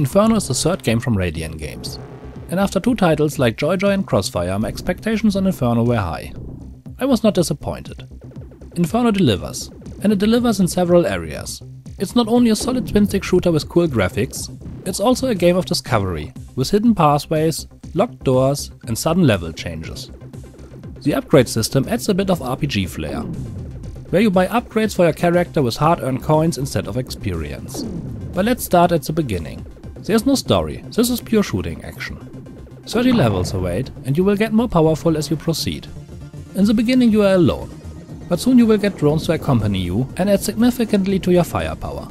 Inferno is the third game from Radian Games. And after two titles like JoyJoy Joy and Crossfire, my expectations on Inferno were high. I was not disappointed. Inferno delivers, and it delivers in several areas. It's not only a solid twin-stick shooter with cool graphics, it's also a game of discovery, with hidden pathways, locked doors and sudden level changes. The upgrade system adds a bit of RPG flair, where you buy upgrades for your character with hard-earned coins instead of experience. But let's start at the beginning. There's no story, this is pure shooting action. 30 levels await, and you will get more powerful as you proceed. In the beginning you are alone, but soon you will get drones to accompany you and add significantly to your firepower.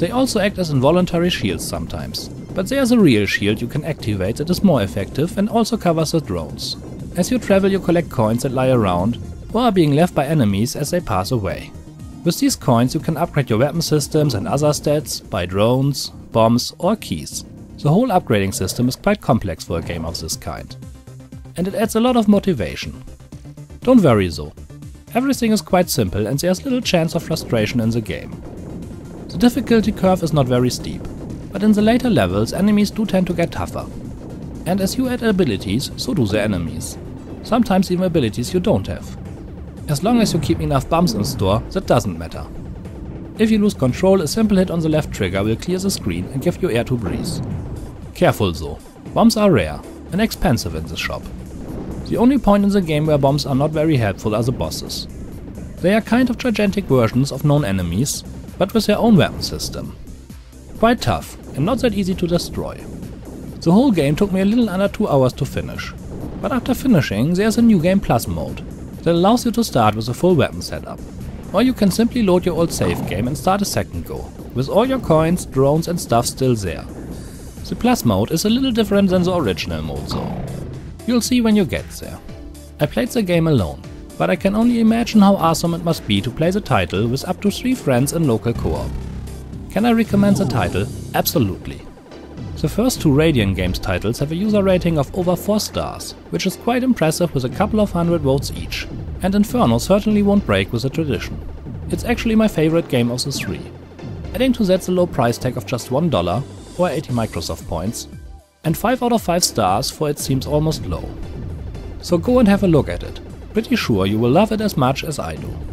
They also act as involuntary shields sometimes, but there's a real shield you can activate that is more effective and also covers the drones. As you travel you collect coins that lie around, or are being left by enemies as they pass away. With these coins you can upgrade your weapon systems and other stats, buy drones, bombs or keys. The whole upgrading system is quite complex for a game of this kind. And it adds a lot of motivation. Don't worry though, everything is quite simple and there's little chance of frustration in the game. The difficulty curve is not very steep, but in the later levels enemies do tend to get tougher. And as you add abilities, so do the enemies. Sometimes even abilities you don't have. As long as you keep enough bombs in store, that doesn't matter. If you lose control, a simple hit on the left trigger will clear the screen and give you air to breathe. Careful though, bombs are rare and expensive in this shop. The only point in the game where bombs are not very helpful are the bosses. They are kind of gigantic versions of known enemies, but with their own weapon system. Quite tough and not that easy to destroy. The whole game took me a little under 2 hours to finish, but after finishing there's a new game plus mode that allows you to start with a full weapon setup. Or you can simply load your old save game and start a second go, with all your coins, drones and stuff still there. The plus mode is a little different than the original mode though. You'll see when you get there. I played the game alone, but I can only imagine how awesome it must be to play the title with up to 3 friends in local co-op. Can I recommend the title? Absolutely. The first two Radian Games titles have a user rating of over 4 stars, which is quite impressive with a couple of hundred votes each, and Inferno certainly won't break with the tradition. It's actually my favorite game of the three. Adding to that the low price tag of just $1 or 80 Microsoft points, and 5 out of 5 stars for it seems almost low. So go and have a look at it, pretty sure you will love it as much as I do.